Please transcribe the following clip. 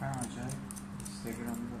Ha acayip. Instagram'da.